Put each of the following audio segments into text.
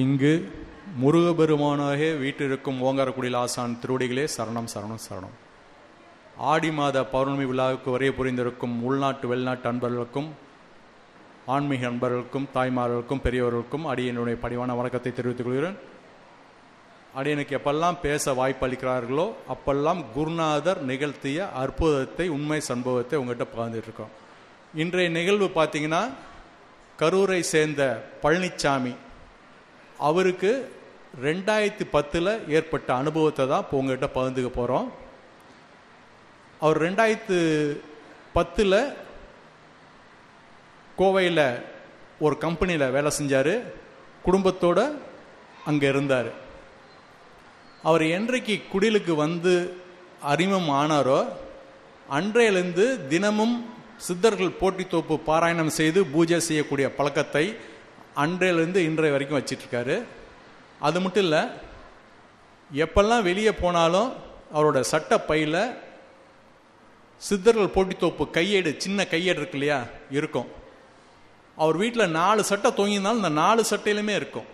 இங்கு முருகபெருமானாக வீட்டிருக்கும் ஓங்காரக்குடியில் ஆசான் திருவடிகளே சரணம் சரணம் சரணம். ஆடி மாத பௌர்ணமி விழாவுக்கு வரைய புரிந்திருக்கும் உள்நாட்டு வெளிநாட்டு அன்பர்களுக்கும் ஆன்மீக அன்பர்களுக்கும் தாய்மார்களுக்கும் பெரியவர்களுக்கும் அடியனுடைய பணிவான வணக்கத்தை தெரிவித்துக் கொள்கிறேன். அடியனுக்கு எப்பெல்லாம் பேச வாய்ப்பு அளிக்கிறார்களோ அப்பெல்லாம் குருநாதர் நிகழ்த்திய அற்புதத்தை உண்மை சம்பவத்தை உங்கள்கிட்ட பகிர்ந்துட்டு இருக்கோம். இன்றைய நிகழ்வு பார்த்தீங்கன்னா கரூரை சேர்ந்த பழனிச்சாமி அவருக்கு ரெண்டாயிரத்தி பத்தில் ஏற்பட்ட அனுபவத்தை தான் இப்போ உங்ககிட்ட பகிர்ந்துக்க போகிறோம் அவர் ரெண்டாயிரத்து பத்தில் கோவையில் ஒரு கம்பெனியில் வேலை செஞ்சார். குடும்பத்தோடு அங்கே இருந்தார். அவர் என்றைக்கு குடிலுக்கு வந்து அறிமுகம் ஆனாரோ அன்றையிலிருந்து தினமும் சித்தர்கள் போட்டி தோப்பு பாராயணம் செய்து பூஜை செய்யக்கூடிய பழக்கத்தை அன்றையிலிருந்து இன்றைய வரைக்கும் வச்சிட்ருக்காரு. அது மட்டும் இல்லை எப்பெல்லாம் வெளியே போனாலும் அவரோட சட்ட பையில் சித்தர்கள் போட்டி தோப்பு கையேடு சின்ன கையேடு இருக்கு இல்லையா? இருக்கும். அவர் வீட்டில் நாலு சட்டை தொங்கியிருந்தாலும் இந்த நாலு சட்டையிலுமே இருக்கும்.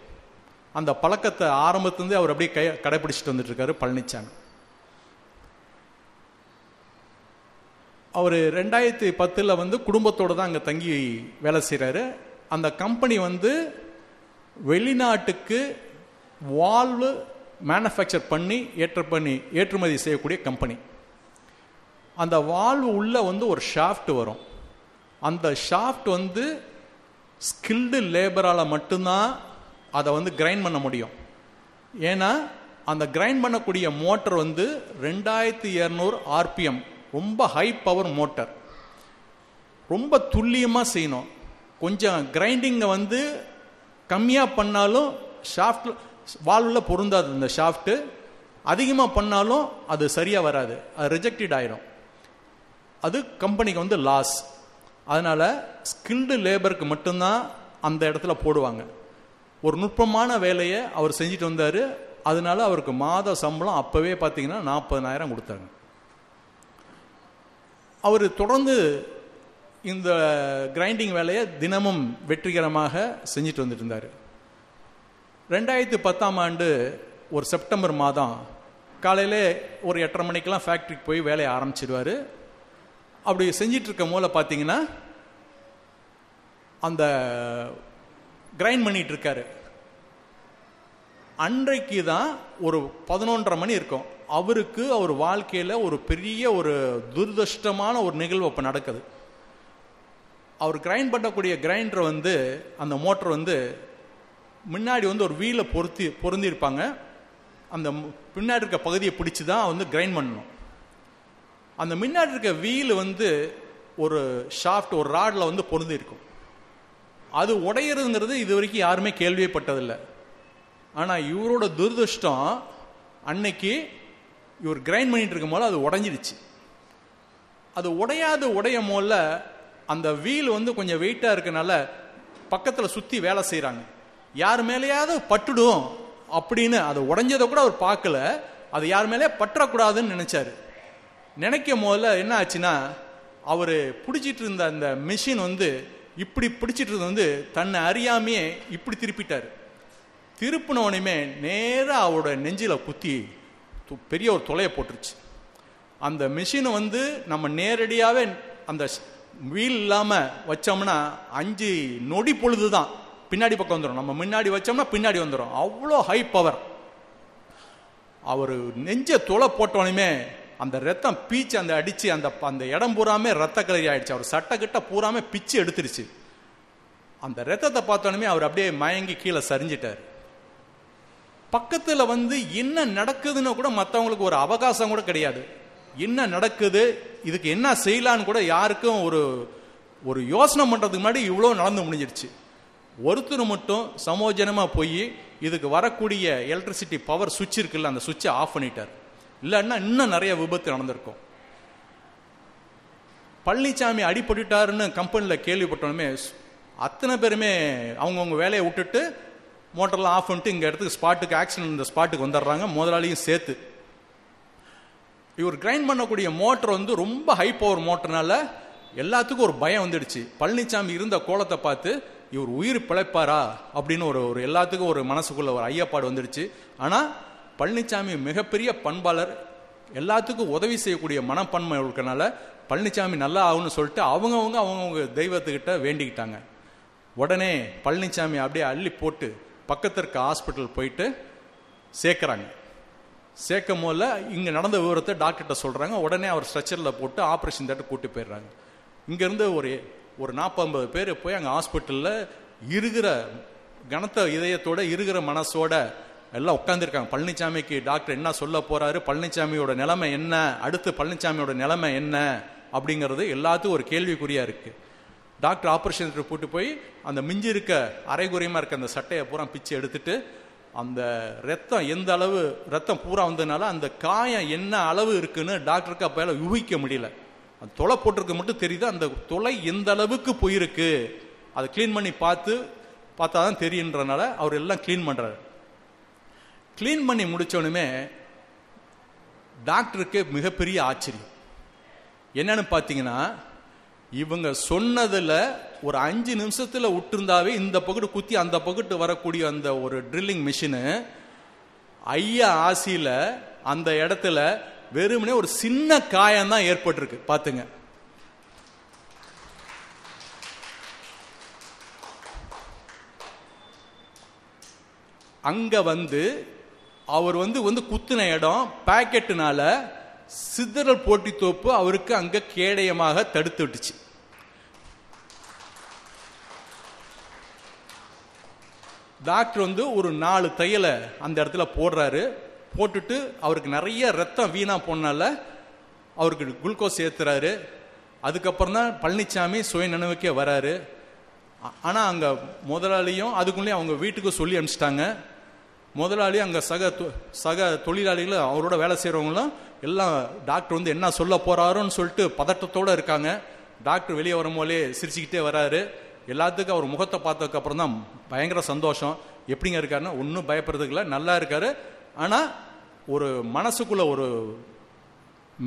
அந்த பழக்கத்தை ஆரம்பத்துலேருந்தே அவர் அப்படியே கை கடைபிடிச்சிட்டு வந்துட்டுருக்காரு பழனிச்சாமி. அவர் ரெண்டாயிரத்தி பத்தில் வந்து குடும்பத்தோடு தான் அங்கே தங்கி வேலை செய்கிறாரு அந்த கம்பெனி வந்து வெளிநாட்டுக்கு வால்வு மேனுஃபேக்சர் பண்ணி ஏற்ற பண்ணி ஏற்றுமதி செய்யக்கூடிய கம்பெனி. அந்த வால்வு உள்ளே வந்து ஒரு ஷாஃப்ட் வரும். அந்த ஷாஃப்ட் வந்து ஸ்கில்டு லேபரால் மட்டும்தான் அதை வந்து கிரைண்ட் பண்ண முடியும். ஏன்னா அந்த கிரைண்ட் பண்ணக்கூடிய மோட்டர் வந்து ரெண்டாயிரத்தி இரநூறு ஆர்பிஎம். ரொம்ப ஹை பவர் மோட்டர் ரொம்ப துல்லியமாக செய்யணும். கொஞ்சம் கிரைண்டிங்கை வந்து கம்மியாக பண்ணாலும் ஷாஃப்ட் வால்வில் பொருந்தாது இந்த ஷாஃப்ட்டு அதிகமாக பண்ணாலும் அது சரியாக வராது. அது ரிஜெக்டட் ஆயிடும் அது கம்பெனிக்கு வந்து லாஸ் அதனால் ஸ்கில்டு லேபருக்கு மட்டும்தான் அந்த இடத்துல போடுவாங்க. ஒரு நுட்பமான வேலையை அவர் செஞ்சுட்டு வந்தார். அதனால அவருக்கு மாத சம்பளம் அப்போவே பார்த்தீங்கன்னா நாற்பதனாயிரம் கொடுத்தாங்க. அவர் தொடர்ந்து இந்த கிரைண்டிங் வேலையை தினமும் வெற்றிகரமாக செஞ்சுட்டு வந்துட்டு இருந்தார். ரெண்டாயிரத்தி பத்தாம் ஆண்டு ஒரு செப்டம்பர் மாதம் காலையில் ஒரு எட்டரை மணிக்கெலாம் ஃபேக்ட்ரிக்கு போய் வேலையை ஆரம்பிச்சிடுவார் அப்படி செஞ்சிட்டு இருக்க பார்த்தீங்கன்னா அந்த கிரைண்ட் பண்ணிட்டு இருக்காரு. அன்றைக்கு தான் ஒரு பதினொன்றரை மணி இருக்கும். அவருக்கு அவர் வாழ்க்கையில் ஒரு பெரிய ஒரு துரதிருஷ்டமான ஒரு நிகழ்வு அப்போ நடக்குது. அவர் கிரைண்ட் பண்ணக்கூடிய கிரைண்டர் வந்து அந்த மோட்டர் வந்து முன்னாடி வந்து ஒரு வீலை பொருத்தி பொருந்திருப்பாங்க. அந்த பின்னாடி இருக்க பகுதியை பிடிச்சி தான் வந்து கிரைண்ட் பண்ணணும். அந்த முன்னாடி இருக்க வீல் வந்து ஒரு ஷாஃப்ட் ஒரு ராடில் வந்து பொருந்திருக்கும். அது உடையிறதுங்கிறது இது வரைக்கும் யாருமே கேள்விப்பட்டதில்லை. ஆனால் இவரோட துரதிருஷ்டம் அன்னைக்கு இவர் கிரைண்ட் பண்ணிட்டு இருக்கும் போது அது உடஞ்சிடுச்சு. அது உடையாது உடையும் போல அந்த வீல் வந்து கொஞ்சம் வெயிட்டாக இருக்கனால பக்கத்தில் சுற்றி வேலை செய்கிறாங்க யார் மேலேயாவது பட்டுடும் அப்படின்னு அதை உடஞ்சதை கூட அவர் பார்க்கல. அது யார் மேலே பற்றக்கூடாதுன்னு நினைச்சாரு. நினைக்கும் போதில் என்ன ஆச்சுன்னா அவர் பிடிச்சிட்டு இருந்த அந்த மிஷின் வந்து இப்படி பிடிச்சிட்டு இருந்தது வந்து தன்னை அறியாமையே இப்படி திருப்பிட்டார். திருப்பினவனையுமே நேராக அவரோட நெஞ்சில் குத்தி பெரிய ஒரு தொலையை போட்டுருச்சு. அந்த மிஷினை வந்து நம்ம நேரடியாகவே அந்த வீல் இல்லாமல் வச்சோம்னா அஞ்சு நொடி பொழுது தான் பின்னாடி பக்கம் வந்துடும் நம்ம முன்னாடி வச்சோம்னா பின்னாடி வந்துடும் அவ்வளோ ஹை பவர் அவர் நெஞ்ச துளை போட்டோனுமே அந்த ரத்தம் பீச்சு அந்த அடித்து அந்த அந்த இடம் பூராமே ரத்த கலரி ஆயிடுச்சு. அவர் சட்டை கிட்ட பூராமே பிச்சு எடுத்துருச்சு. அந்த ரத்தத்தை பார்த்தோன்னே அவர் அப்படியே மயங்கி கீழே சரிஞ்சிட்டார். பக்கத்தில் வந்து என்ன நடக்குதுன்னு கூட மற்றவங்களுக்கு ஒரு அவகாசம் கூட கிடையாது. என்ன நடக்குது இதுக்கு என்ன செய்யலான்னு கூட யாருக்கும் ஒரு ஒரு யோசனை பண்ணுறதுக்கு முன்னாடி இவ்வளோ நடந்து முடிஞ்சிருச்சு ஒருத்தர் மட்டும் சமோஜனமாக போய் இதுக்கு வரக்கூடிய எலக்ட்ரிசிட்டி பவர் சுவிட்ச் இருக்குல்ல அந்த சுவிட்சை ஆஃப் பண்ணிட்டார். இல்லைன்னா இன்னும் நிறைய விபத்து நடந்திருக்கும். பழனிசாமி அடிபட்டுட்டாருன்னு கம்பெனியில் கேள்விப்பட்டோமே அத்தனை பேருமே அவங்கவுங்க வேலையை விட்டுட்டு மோட்டர்லாம் ஆஃப் பண்ணிட்டு இங்கே இடத்துக்கு ஸ்பாட்டுக்கு ஆக்சிடென்ட் இந்த ஸ்பாட்டுக்கு வந்துடுறாங்க முதலாளியும் சேர்த்து. இவர் கிரைண்ட் பண்ணக்கூடிய மோட்டர் வந்து ரொம்ப ஹை பவர் மோட்டர்னால எல்லாத்துக்கும் ஒரு பயம் வந்துடுச்சு. பழனிசாமி இருந்த கோலத்தை பார்த்து இவர் உயிர் பிழைப்பாரா? அப்படின்னு ஒரு ஒரு எல்லாத்துக்கும் ஒரு மனசுக்குள்ள ஒரு ஐயப்பாடு வந்துடுச்சு. ஆனால் பழனிசாமி மிகப்பெரிய பண்பாளர். எல்லாத்துக்கும் உதவி செய்யக்கூடிய மனப்பன்மை இருக்கனால பழனிசாமி நல்லா ஆகும்னு சொல்லிட்டு அவங்கவுங்க அவங்கவுங்க தெய்வத்துக்கிட்ட வேண்டிக்கிட்டாங்க. உடனே பழனிசாமி அப்படியே அள்ளி போட்டு பக்கத்து இருக்க ஹாஸ்பிட்டல் போயிட்டு சேர்க்குறாங்க. சேர்க்கும் போல இங்கே நடந்த விவரத்தை டாக்டர்கிட்ட சொல்கிறாங்க உடனே அவர் ஸ்ட்ரெச்சரில் போட்டு ஆப்ரேஷன் தேட்டர் கூட்டி போயிடுறாங்க. இங்கேருந்து ஒரு ஒரு நாற்பது பேர் போய் அங்கே ஹாஸ்பிட்டலில் இருக்கிற கனத்த இதயத்தோட இருக்கிற மனசோட எல்லாம் உட்காந்துருக்காங்க பழனிசாமிக்கு டாக்டர் என்ன சொல்ல போறாரு? பழனிசாமியோட நிலைமை என்ன? அடுத்து பழனிசாமியோட நிலைமை என்ன? அப்படிங்கிறது எல்லாத்துக்கும் ஒரு கேள்விக்குறியா இருக்கு. டாக்டர் ஆப்ரேஷன் போட்டு போய் அந்த மிஞ்சி இருக்க அரைகுறையமாக இருக்க அந்த சட்டையை பூரா பிச்சு எடுத்துட்டு அந்த ரத்தம் எந்த அளவு ரத்தம் பூரா வந்ததுனால அந்த காயம் என்ன அளவு இருக்குன்னு டாக்டருக்கு அப்போ யூகிக்க முடியல. அந்த தொலை போட்டிருக்க மட்டும் தெரியுது. அந்த தொலை எந்த அளவுக்கு போயிருக்கு அதை க்ளீன் பண்ணி பார்த்து பார்த்தா தான் தெரியுன்றனால அவர் எல்லாம் க்ளீன் பண்ணுறாரு க்ளீன் பண்ணி முடிச்சோனுமே டாக்டருக்கு மிகப்பெரிய ஆச்சரியம். என்னன்னு பார்த்தீங்கன்னா இவங்க சொன்னதுல ஒரு அஞ்சு நிமிஷத்துல விட்டுருந்தாவே இந்த பக்கத்து குத்தி அந்த பக்கத்து வரக்கூடிய அந்த ஒரு ட்ரில்லிங் மிஷினு ஐயா ஆசியில அந்த இடத்துல வெறுமனே ஒரு சின்ன காயம்தான் ஏற்பட்டிருக்கு. பாத்துங்க. அங்க வந்து அவர் வந்து வந்து குத்துன இடம் பேக்கெட்டுனால சிதறல் போட்டி தோப்பு அவருக்கு அங்க கேடயமாக தடுத்து விட்டுச்சு. டாக்டர் வந்து ஒரு நாலு தையலை அந்த இடத்துல போடுறாரு. போட்டுட்டு அவருக்கு நிறைய ரத்தம் வீணா போனால அவருக்கு குளுக்கோஸ் ஏத்துறாரு. அதுக்கப்புறம் தான் பழனிசாமி சுய நினைவுக்கே வராரு. ஆனால் ஆனா அங்க முதலாளியும் அதுக்குள்ளேயும் அவங்க வீட்டுக்கு சொல்லி அனுப்பிச்சிட்டாங்க. முதலாளி அங்க சக தொ- சக தொழிலாளிகளும் அவரோட வேலை செய்யறவங்களும் எல்லாம் டாக்டர் வந்து என்ன சொல்ல போறாருன்னு சொல்லிட்டு பதட்டத்தோட இருக்காங்க. டாக்டர் வெளியே வரும்போதே சிரிச்சுக்கிட்டே வராரு. எல்லாத்துக்கும் அவர் முகத்தை பார்த்ததுக்கப்புறம் தான் பயங்கர சந்தோஷம். எப்படிங்க இருக்காருன்னா ஒன்றும் பயப்படுறதுக்கு இல்லை நல்லா இருக்காரு. ஆனால் ஒரு மனசுக்குள்ள ஒரு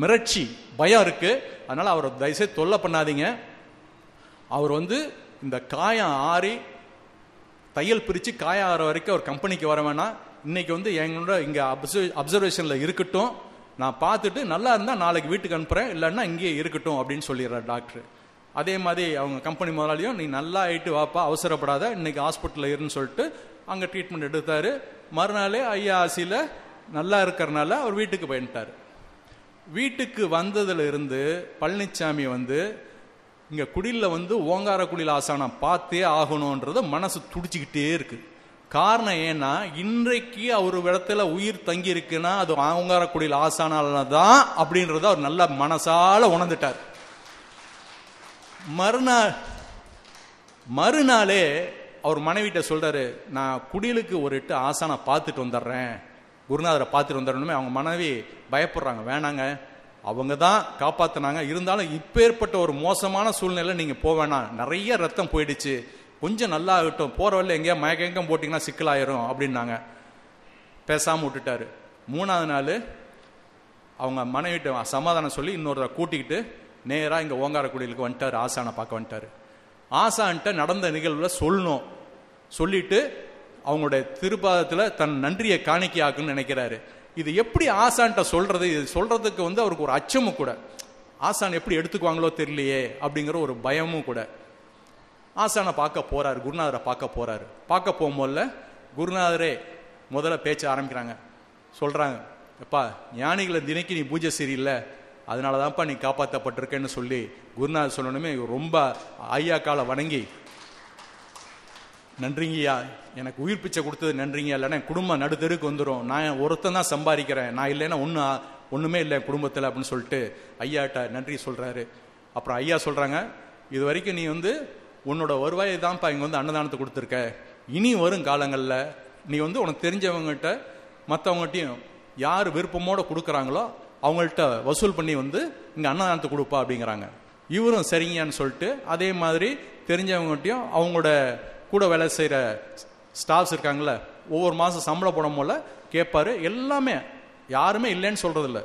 மிரட்சி பயம் இருக்கு. அதனால் அவரை தயவுசெய்து தொல்லை பண்ணாதீங்க. அவர் வந்து இந்த காயம் ஆறி தையல் பிரித்து காயம் ஆற வரைக்கும் அவர் கம்பெனிக்கு வர வேணாம். இன்னைக்கு வந்து எங்களோட இங்கே அப்சர்வ் அப்சர்வேஷனில் இருக்கட்டும். நான் பார்த்துட்டு நல்லா இருந்தால் நாளைக்கு வீட்டுக்கு அனுப்புகிறேன் இல்லைன்னா இங்கேயே இருக்கட்டும் அப்படின்னு சொல்லிடுறார் டாக்டர். அதே மாதிரி அவங்க கம்பெனி முதலாளியும் நீ நல்லா ஆயிட்டு வாப்பா அவசரப்படாத இன்னைக்கு ஹாஸ்பிட்டலில் இருன்னு சொல்லிட்டு அங்கே ட்ரீட்மெண்ட் எடுத்தார். மறுநாளே ஐயா நல்லா இருக்கிறனால அவர் வீட்டுக்கு போயிட்டார். வீட்டுக்கு வந்ததுல இருந்து பழனிசாமி வந்து இங்கே குடிலில் வந்து ஓங்கார குடில் ஆசானம் பார்த்தே ஆகணுன்றது மனசு துடிச்சிக்கிட்டே இருக்குது காரணம் ஏன்னா இன்றைக்கு அவர் இடத்துல உயிர் தங்கி இருக்குன்னா அது ஆங்காரக்குடியில் ஆசானால தான் அப்படின்றத அவர் நல்ல மனசால உணர்ந்துட்டார். மறுநாள் மறுநாளே அவர் மனைவிட்ட சொல்றாரு நான் குடிலுக்கு ஒரு எட்டு ஆசானை பார்த்துட்டு வந்துடுறேன். குருநாதரை பார்த்துட்டு வந்துடணுமே. அவங்க மனைவி பயப்படுறாங்க வேணாங்க. அவங்க தான் காப்பாத்தினாங்க. இருந்தாலும் இப்பேற்பட்ட ஒரு மோசமான சூழ்நிலை நீங்க போக வேணாம். நிறைய ரத்தம் போயிடுச்சு. கொஞ்சம் நல்லா ஆகட்டும் போகிற வழியில் எங்கேயா மயக்கம் போட்டிங்கன்னா சிக்கலாயிரும் அப்படின்னாங்க. பேசாமல் விட்டுட்டாரு. மூணாவது நாள் அவங்க மனைவிட்ட சமாதானம் சொல்லி இன்னொருத்தரை கூட்டிக்கிட்டு நேராக இங்கே ஓங்கார ஓங்காரக்குடியிலுக்கு வந்துட்டார். ஆசானை பார்க்க வந்துட்டாரு. ஆசான்ட்ட நடந்த நிகழ்வில் சொல்லணும். சொல்லிட்டு அவங்களுடைய திருப்பாதத்தில் தன் நன்றியை காணிக்கையாக்குன்னு நினைக்கிறாரு. இது எப்படி ஆசான்ட்ட சொல்றது? இது சொல்றதுக்கு வந்து அவருக்கு ஒரு அச்சமும் கூட. ஆசான் எப்படி எடுத்துக்குவாங்களோ தெரியலையே அப்படிங்கிற ஒரு பயமும் கூட. ஆசானை பார்க்க போகிறாரு குருநாதரை பார்க்க போகிறாரு பார்க்க போகும்போதுல குருநாதரே முதல்ல பேச்ச ஆரம்பிக்கிறாங்க. சொல்கிறாங்க எப்பா ஞானிகளை தினைக்கு நீ பூஜை சரியில்லை அதனால தான்ப்பா நீ காப்பாற்றப்பட்டிருக்கேன்னு சொல்லி குருநாதர் சொல்லணுமே ரொம்ப ஐயா காலை வணங்கி நன்றிங்கய்யா எனக்கு உயிர் பிச்சை கொடுத்தது நன்றிங்க இல்லைன்னா குடும்பம் நடுத்தருக்கு வந்துடும் நான் ஒருத்தன் தான் சம்பாதிக்கிறேன். நான் இல்லைன்னா ஒன்று ஒன்றுமே இல்லை குடும்பத்தில் அப்படின்னு சொல்லிட்டு ஐயாட்ட நன்றி சொல்கிறாரு அப்புறம் ஐயா சொல்கிறாங்க இது வரைக்கும் நீ வந்து உன்னோட வருவாயை தான்ப்பா இங்கே வந்து அன்னதானத்தை கொடுத்துருக்க. இனி வரும் காலங்களில் நீ வந்து உனக்கு தெரிஞ்சவங்ககிட்ட மற்றவங்ககிட்டையும் யார் விருப்பமோடு கொடுக்குறாங்களோ அவங்கள்ட்ட வசூல் பண்ணி வந்து இங்கே அன்னதானத்தை கொடுப்பா அப்படிங்கிறாங்க. இவரும் சரிங்கன்னு சொல்லிட்டு அதே மாதிரி தெரிஞ்சவங்ககிட்டயும் அவங்களோட கூட வேலை செய்கிற ஸ்டாஃப்ஸ் இருக்காங்கல்ல ஒவ்வொரு மாதம் சம்பளம் போடும் போல கேட்பாரு எல்லாமே யாருமே இல்லைன்னு சொல்கிறதில்ல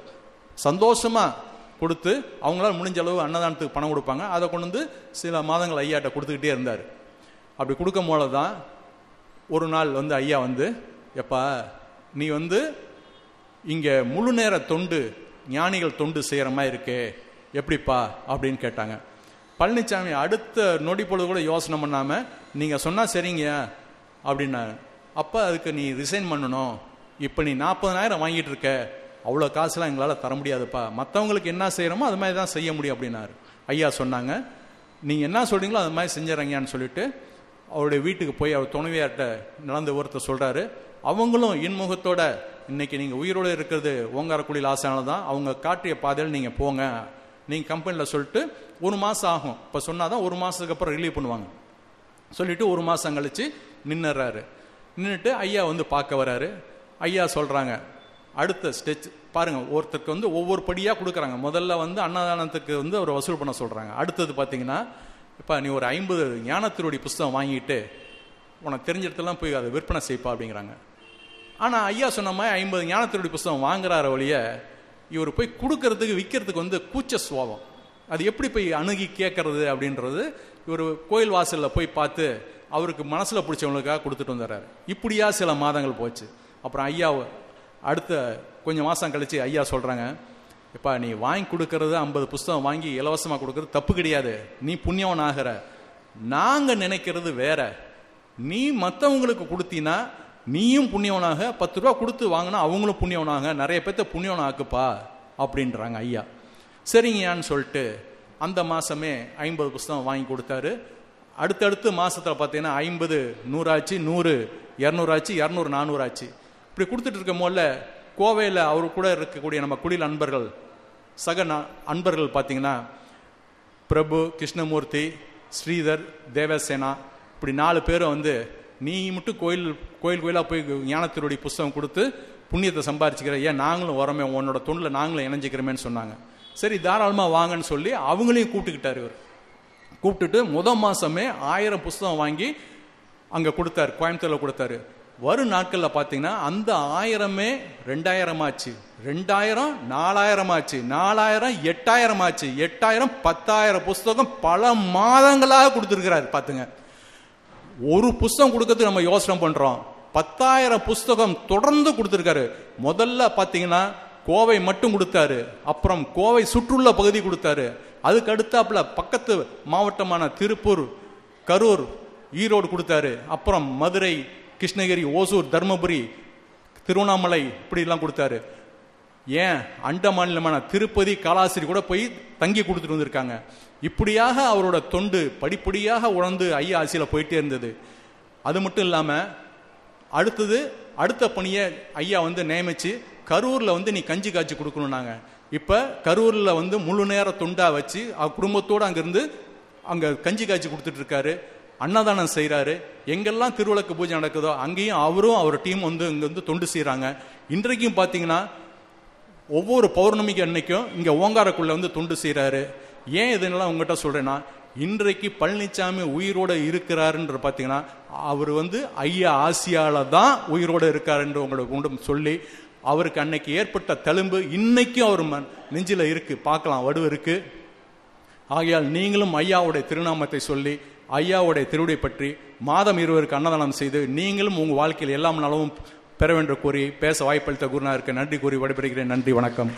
சந்தோஷமாக கொடுத்து அவங்களால் முடிஞ்ச அளவு அன்னதானத்துக்கு பணம் கொடுப்பாங்க. அதை கொண்டு வந்து சில மாதங்கள் ஐயாட்ட கொடுத்துக்கிட்டே இருந்தார். அப்படி கொடுக்கும் போல தான் ஒரு நாள் வந்து ஐயா வந்து எப்பா நீ வந்து இங்கே முழு நேர தொண்டு ஞானிகள் தொண்டு செய்கிற மாதிரி இருக்கே எப்படிப்பா? அப்படின்னு கேட்டாங்க. பழனிசாமி அடுத்த நொடி பொழுது கூட யோசனை பண்ணாமல் நீங்கள் சொன்னால் சரிங்க அப்படின்னாங்க அப்போ அதுக்கு நீ ரிசைன் பண்ணணும். இப்போ நீ நாற்பதனாயிரம் வாங்கிட்டு இருக்க. அவ்வளோ காசுலாம் எங்களால் தர முடியாதுப்பா. மற்றவங்களுக்கு என்ன செய்கிறோமோ அது மாதிரி தான் செய்ய முடியும் அப்படின்னாரு. ஐயா சொன்னாங்க நீங்கள் என்ன சொல்கிறீங்களோ அது மாதிரி செஞ்சிடறீங்கன்னு சொல்லிட்டு அவருடைய வீட்டுக்கு போய் அவர் துணைவியார்கிட்ட நடந்த விவரத்தை சொல்கிறாரு அவங்களும் இன்முகத்தோட இன்னைக்கு நீங்கள் உயிரோடு இருக்கிறது ஓங்காரக்குடியில் ஆசைனால தான். அவங்க காட்டிய பாதையில் நீங்கள் போங்க. நீங்கள் கம்பெனியில் சொல்லிட்டு ஒரு மாதம் ஆகும். இப்போ சொன்னால் தான் ஒரு மாதத்துக்கு அப்புறம் ரிலீவ் பண்ணுவாங்க. சொல்லிவிட்டு ஒரு மாதம் கழித்து நின்னுறாரு. நின்றுட்டு ஐயா வந்து பார்க்க வராரு. ஐயா சொல்கிறாங்க அடுத்த ஸ்டெச் பாருங்கள் ஒருத்தருக்கு வந்து ஒவ்வொரு படியாக கொடுக்குறாங்க. முதல்ல வந்து அன்னதானத்துக்கு வந்து அவர் வசூல் பண்ண சொல்கிறாங்க அடுத்தது பார்த்தீங்கன்னா இப்போ நீ ஒரு ஐம்பது ஞானத்தினுடைய புஸ்தகம் வாங்கிட்டு உனக்கு தெரிஞ்ச இடத்துலாம் போய் அதை விற்பனை செய்ப்பா அப்படிங்கிறாங்க. ஆனால் ஐயா சொன்ன மாதிரி ஐம்பது ஞானத்தினுடைய புஸ்தகம் வாங்குறார வழிய இவர் போய் கொடுக்கறதுக்கு விற்கிறதுக்கு வந்து கூச்ச சுவாபம் அது எப்படி போய் அணுகி கேட்கறது அப்படின்றது இவர் கோயில் வாசலில் போய் பார்த்து அவருக்கு மனசில் பிடிச்சவங்களுக்காக கொடுத்துட்டு வந்துடுறாரு இப்படியா சில மாதங்கள் போச்சு. அப்புறம் ஐயா அடுத்த கொஞ்சம் மாதம் கழித்து ஐயா சொல்கிறாங்க எப்பா நீ வாங்கி கொடுக்கறது ஐம்பது புஸ்தகம் வாங்கி இலவசமாக கொடுக்கறது தப்பு கிடையாது. நீ புண்ணியவன் ஆகிற. நாங்கள் நினைக்கிறது வேற. நீ மற்றவங்களுக்கு கொடுத்தீன்னா நீயும் புண்ணியவனாக பத்து ரூபா கொடுத்து வாங்கினா அவங்களும் புண்ணியவனாக. நிறைய பேர்த்த புண்ணியவன் ஆக்குப்பா அப்படின்றாங்க ஐயா. சரிங்கயான்னு சொல்லிட்டு அந்த மாதமே ஐம்பது புஸ்தகம் வாங்கி கொடுத்தாரு. அடுத்தடுத்து மாதத்தில் பார்த்தீங்கன்னா ஐம்பது நூறாச்சு நூறு இரநூறாச்சு இரநூறு நானூறாச்சு. இப்படி கொடுத்துட்டு இருக்கும் போல கோவையில் அவர் கூட இருக்கக்கூடிய நம்ம குடியில் அன்பர்கள் சக அன்பர்கள் பார்த்தீங்கன்னா பிரபு கிருஷ்ணமூர்த்தி ஸ்ரீதர் தேவசேனா இப்படி நாலு பேரும் வந்து நீ மட்டும் கோயில் கோயில் கோயிலாக போய் ஞானத்தினுடைய புஸ்தகம் கொடுத்து புண்ணியத்தை சம்பாரிச்சுக்கிற ஏன் நாங்களும் வரோமே உன்னோட தொண்டில் நாங்களும் இணைஞ்சிக்கிறோமேன்னு சொன்னாங்க. சரி தாராளமாக வாங்கன்னு சொல்லி அவங்களையும் கூப்பிட்டுக்கிட்டார் இவர். கூப்பிட்டுட்டு முத மாதமே ஆயிரம் புஸ்தகம் வாங்கி அங்கே கொடுத்தாரு கோயம்புத்தூரில் கொடுத்தாரு. வரும் நாட்களில் பார்த்தீங்கன்னா அந்த ஆயிரமே ரெண்டாயிரம் ஆச்சு ரெண்டாயிரம் நாலாயிரம் ஆச்சு நாலாயிரம் எட்டாயிரம் ஆச்சு எட்டாயிரம் பத்தாயிரம் புஸ்தகம் பல மாதங்களாக கொடுத்துருக்கிறாரு பார்த்துங்க ஒரு புஸ்தகம் கொடுக்கறதுக்கு நம்ம யோசனை பண்ணுறோம் பத்தாயிரம் புஸ்தகம் தொடர்ந்து கொடுத்துருக்காரு. முதல்ல பார்த்தீங்கன்னா கோவை மட்டும் கொடுத்தாரு. அப்புறம் கோவை சுற்றுள்ள பகுதி கொடுத்தாரு. அதுக்கு அடுத்தாப்புல பக்கத்து மாவட்டமான திருப்பூர் கரூர் ஈரோடு கொடுத்தாரு. அப்புறம் மதுரை கிருஷ்ணகிரி ஓசூர் தர்மபுரி திருவண்ணாமலை இப்படிலாம் கொடுத்தாரு. ஏன்? அண்ட மாநிலமான திருப்பதி காலாசிரி கூட போய் தங்கி கொடுத்துட்டு வந்திருக்காங்க. இப்படியாக அவரோட தொண்டு படிப்படியாக உணர்ந்து ஐயா ஆசியில் போயிட்டே இருந்தது. அது மட்டும் இல்லாமல் அடுத்தது அடுத்த பணியை ஐயா வந்து நியமிச்சு கரூரில் வந்து நீ கஞ்சி காய்ச்சி கொடுக்கணுன்னாங்க இப்போ கரூரில் வந்து முழு நேர தொண்டாக வச்சு அவ குடும்பத்தோடு அங்கேருந்து அங்கே கஞ்சி காய்ச்சி கொடுத்துட்ருக்காரு அன்னதானம் செய்கிறாரு எங்கெல்லாம் திருவிளக்கு பூஜை நடக்குதோ அங்கேயும் அவரும் அவர் டீம் வந்து இங்கே வந்து தொண்டு செய்கிறாங்க இன்றைக்கும் பார்த்தீங்கன்னா ஒவ்வொரு பௌர்ணமிக்கு அன்னைக்கும் இங்கே ஓங்காரக்குள்ளே வந்து தொண்டு செய்கிறாரு ஏன் இதெல்லாம் உங்ககிட்ட சொல்கிறேன்னா இன்றைக்கு பழனிசாமி உயிரோட இருக்கிறாருன்ற பார்த்தீங்கன்னா அவர் வந்து ஐயா ஆசியாவில் தான் உயிரோடு இருக்காருன்ற உங்களுக்கு கொண்டு சொல்லி அவருக்கு அன்னைக்கு ஏற்பட்ட தெலும்பு இன்னைக்கும் அவர் ம- நெஞ்சில் இருக்குது பார்க்கலாம் வடுவருக்கு ஆகையால் நீங்களும் ஐயாவுடைய திருநாமத்தை சொல்லி ஐயாவுடைய திருவிடை பற்றி மாதம் இருவருக்கு அன்னதானம் செய்து நீங்களும் உங்கள் வாழ்க்கையில் எல்லாம் நலவும் பெற வேண்டும் கூறி பேச வாய்ப்பளித்த குருநாருக்கு நன்றி கூறி விடைபெறுகிறேன். நன்றி வணக்கம்.